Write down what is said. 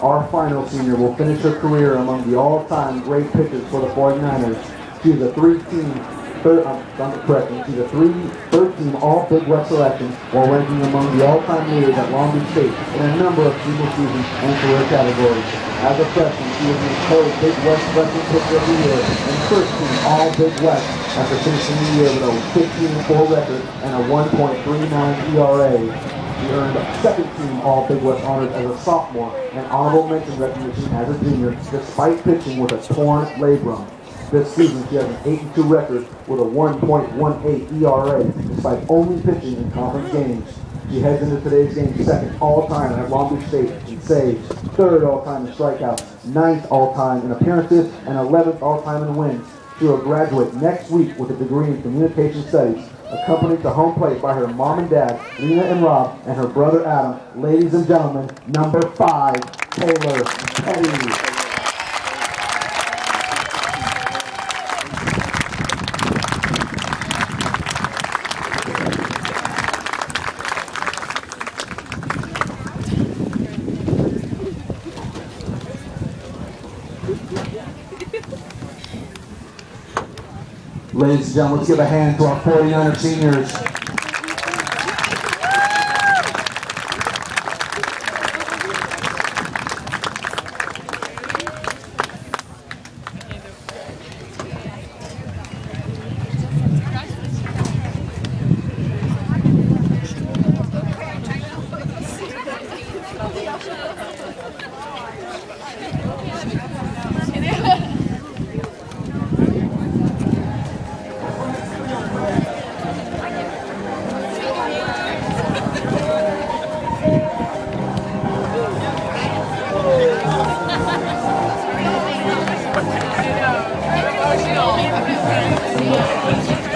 our final senior, will finish her career among the all-time great pitchers for the 49ers. She is a three-team, third, I'm, correcting, she's a three, third team all Big West selection while ranking among the all-time leaders at Long Beach State in a number of single season and career categories. As a freshman, she was named co Big West Freshman Pitcher of the Year and first team all Big West after finishing the year with a 15-4 record and a 1.39 ERA. He earned second team All Big West honors as a sophomore and honorable mention recognition as a junior, despite pitching with a torn labrum. This season, she has an 8-2 record with a 1.18 ERA, despite only pitching in conference games. She heads into today's game second all-time at Long Beach State in saves, third all-time in strikeouts, ninth all-time in appearances, and 11th all-time in wins. She will graduate next week with a degree in communication studies accompanied to home plate by her mom and dad, Lena and Rob, and her brother Adam. Ladies and gentlemen, number five, Taylor Petty. Ladies and gentlemen, let's give a hand to our 49er seniors. Thank you.